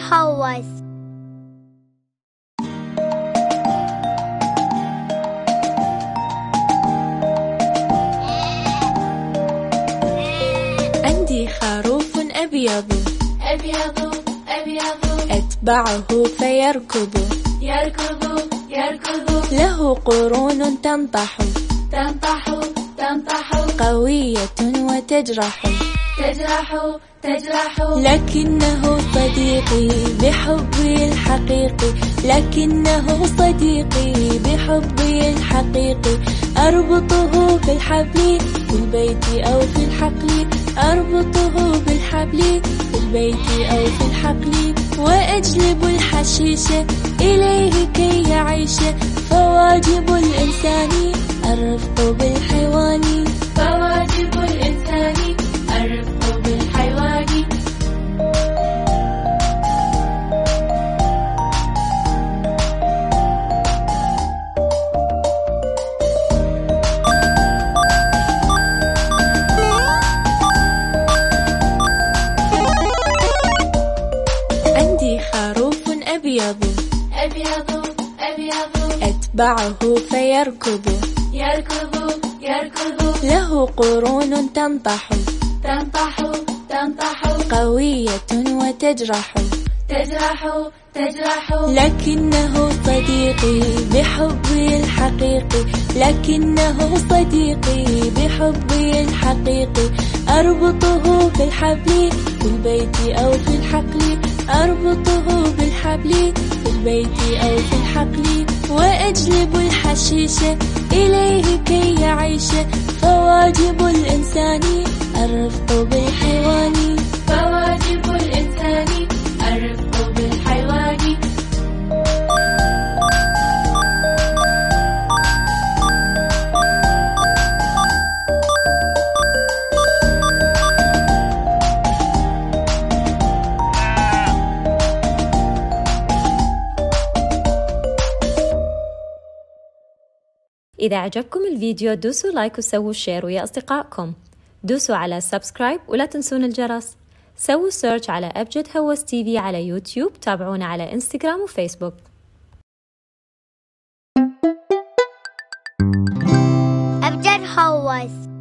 هوس عندي خروف أبيض. أبيض أبيض. أتبعه فيركض. يركض يركض. له قرون تنطح. تنطح تنطح. قوية وتجرح. تجرح تجرح. لكنه صديقي بحبي الحقيقي. لكنه صديقي بحبي الحقيقي. أربطه بالحبل في البيت أو في الحقل. أربطه بالحبل في البيت أو في الحقل. وأجلب الحشيش إليه كي يعيش. فواجب الإنسان الرفق بالحيوان أبيض. أبيض أبيض. أتبعه فيركض. يركض يركض. له قرون تنطح. تنطح تنطح. قوية وتجرح. تجرح تجرح. لكنه صديقي بحبي الحقيقي لكنه صديقي بحبي الحقيقي أربطه بالحبل البيت أو في الحقل أربطه بالحبل في البيت أو في الحقل وأجلب الحشيش إليه كي يعيش. فواجب الإنسان الرفق بالحيوان إذا عجبكم الفيديو دوسوا like وسووا share ويا أصدقائكم. دوسوا على subscribe ولا تنسون الجرس. سووا search على أبجد هوز TV على يوتيوب تابعونا على إنستغرام وفيسبوك. أبجد هوز.